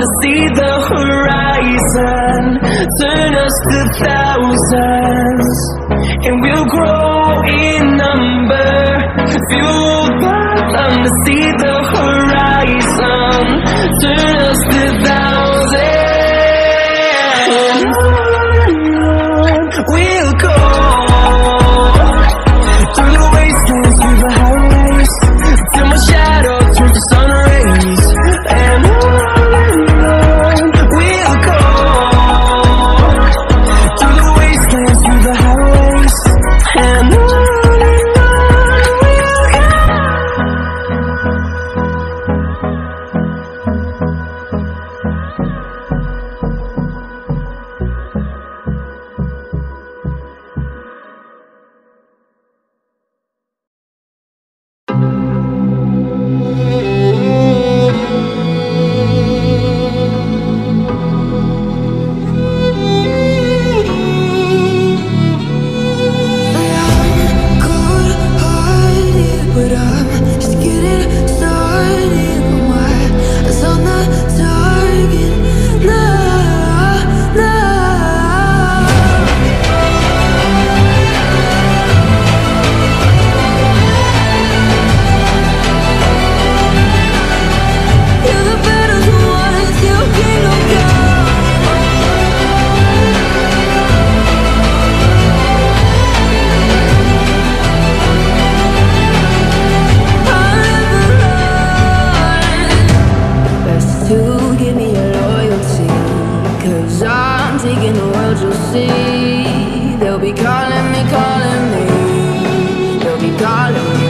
to see the horizon, turn us to thousands. And we'll grow in number, fueled by them to see the in the world you'll see. They'll be calling me, calling me. They'll be calling me.